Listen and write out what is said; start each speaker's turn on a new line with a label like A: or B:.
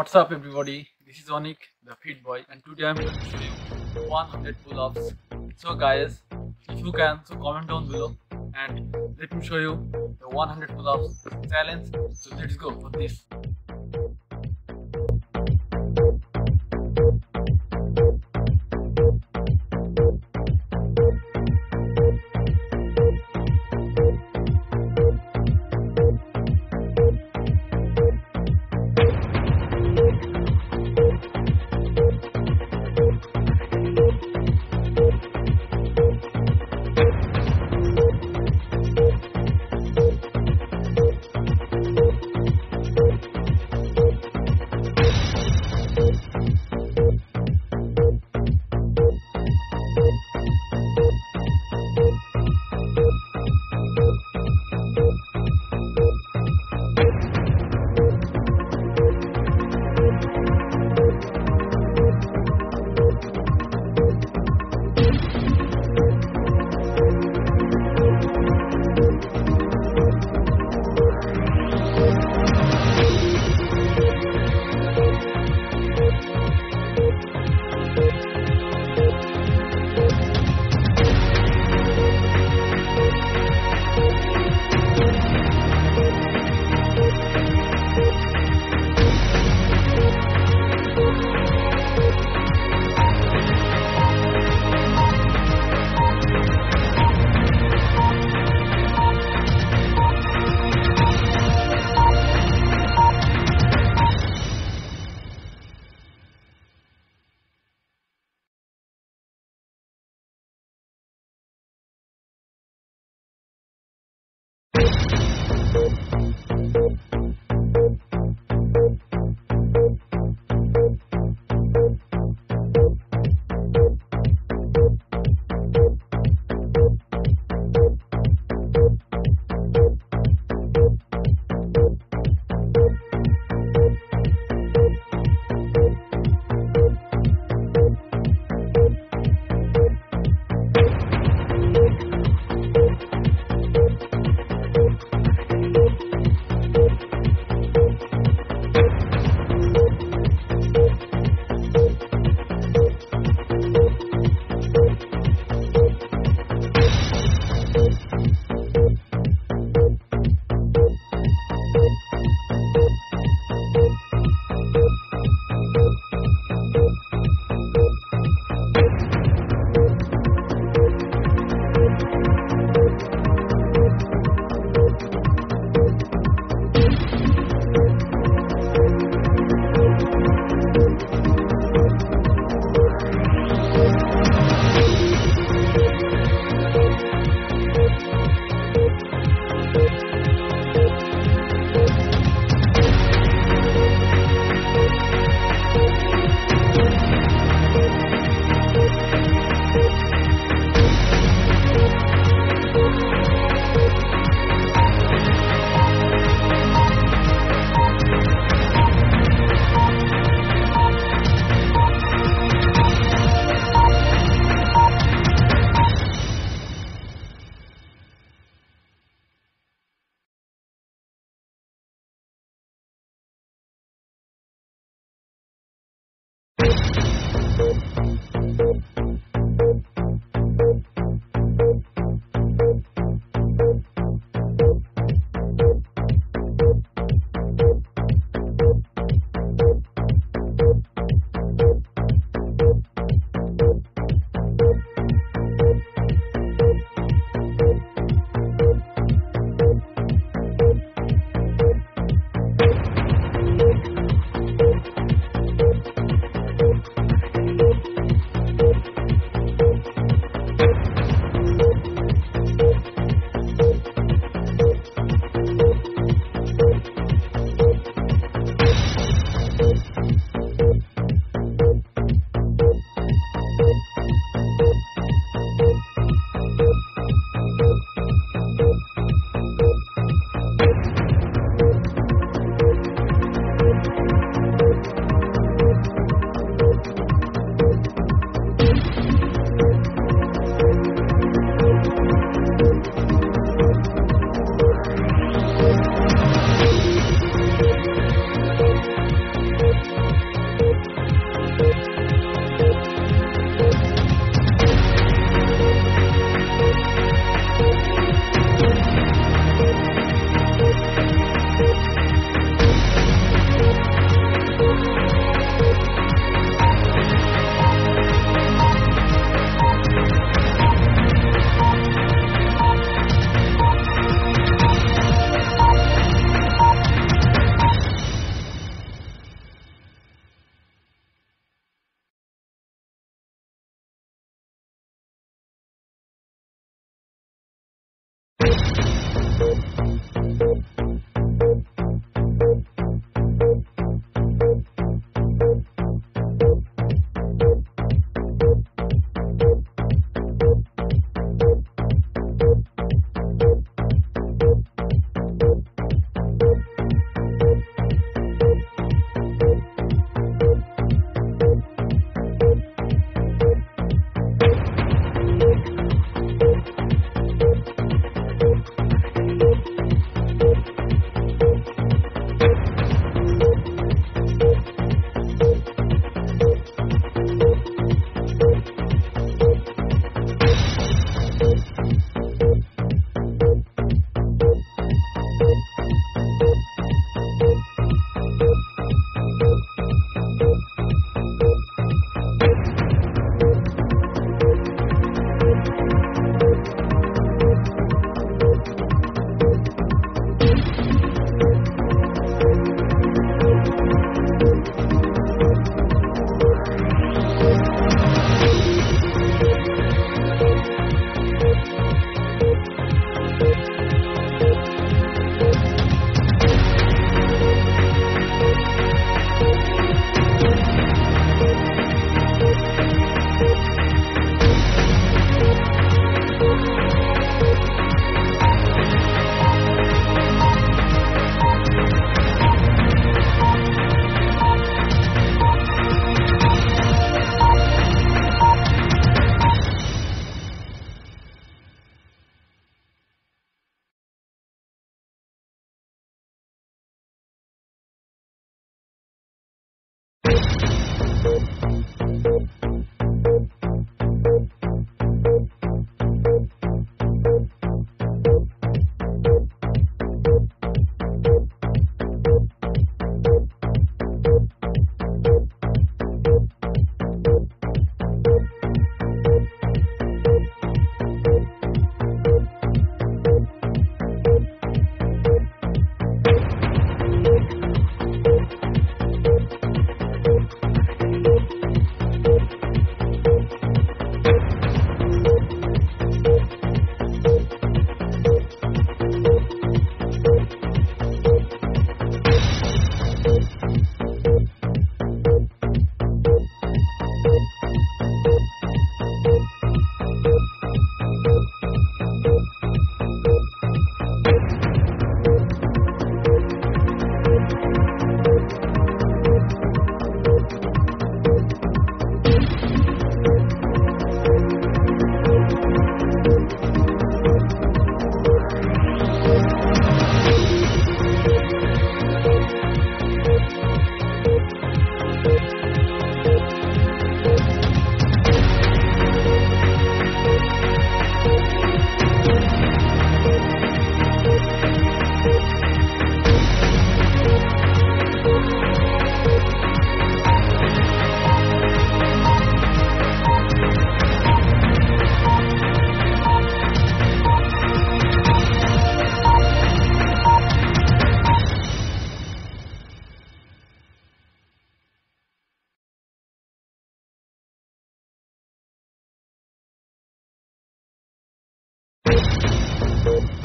A: What's up everybody? This is Anik, the fit boy and today I'm going to show you 100 pull-ups. So guys, if you can, so comment down below and let me show you the 100 pull-ups challenge. So let's go for this.
B: You